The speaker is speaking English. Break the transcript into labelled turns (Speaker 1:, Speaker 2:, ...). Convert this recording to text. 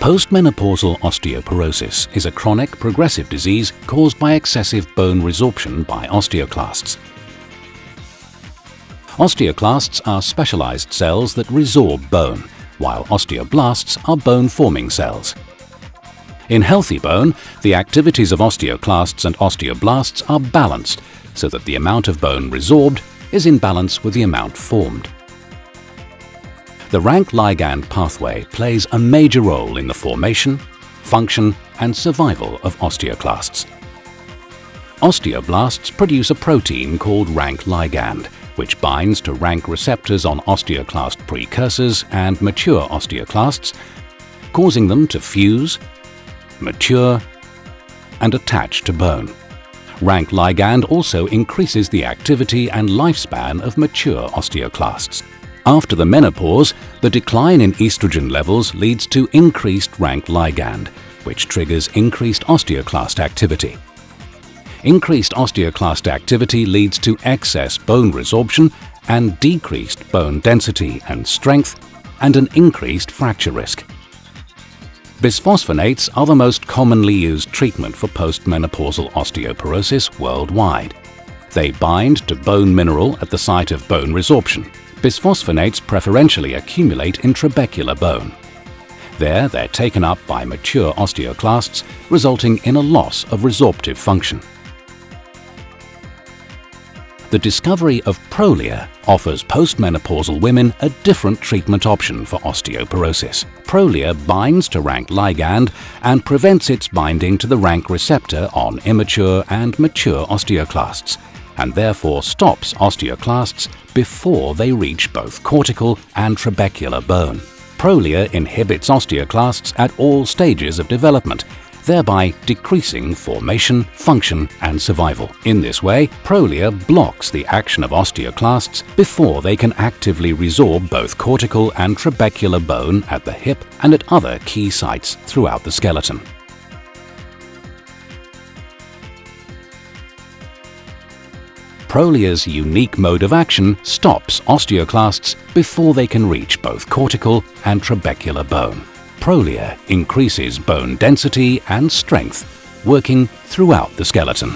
Speaker 1: Postmenopausal osteoporosis is a chronic progressive disease caused by excessive bone resorption by osteoclasts. Osteoclasts are specialized cells that resorb bone, while osteoblasts are bone-forming cells. In healthy bone, the activities of osteoclasts and osteoblasts are balanced so that the amount of bone resorbed is in balance with the amount formed. The RANK ligand pathway plays a major role in the formation, function and survival of osteoclasts. Osteoblasts produce a protein called RANK ligand, which binds to RANK receptors on osteoclast precursors and mature osteoclasts, causing them to fuse, mature and attach to bone. RANK ligand also increases the activity and lifespan of mature osteoclasts. After the menopause, the decline in estrogen levels leads to increased RANK ligand, which triggers increased osteoclast activity. Increased osteoclast activity leads to excess bone resorption and decreased bone density and strength and an increased fracture risk. Bisphosphonates are the most commonly used treatment for postmenopausal osteoporosis worldwide. They bind to bone mineral at the site of bone resorption bisphosphonates preferentially accumulate in trabecular bone. There, they're taken up by mature osteoclasts, resulting in a loss of resorptive function. The discovery of Prolia offers postmenopausal women a different treatment option for osteoporosis. Prolia binds to RANK ligand and prevents its binding to the RANK receptor on immature and mature osteoclasts, and therefore stops osteoclasts before they reach both cortical and trabecular bone. Prolia inhibits osteoclasts at all stages of development, thereby decreasing formation, function and survival. In this way, Prolia blocks the action of osteoclasts before they can actively resorb both cortical and trabecular bone at the hip and at other key sites throughout the skeleton. Prolia's unique mode of action stops osteoclasts before they can reach both cortical and trabecular bone. Prolia increases bone density and strength, working throughout the skeleton.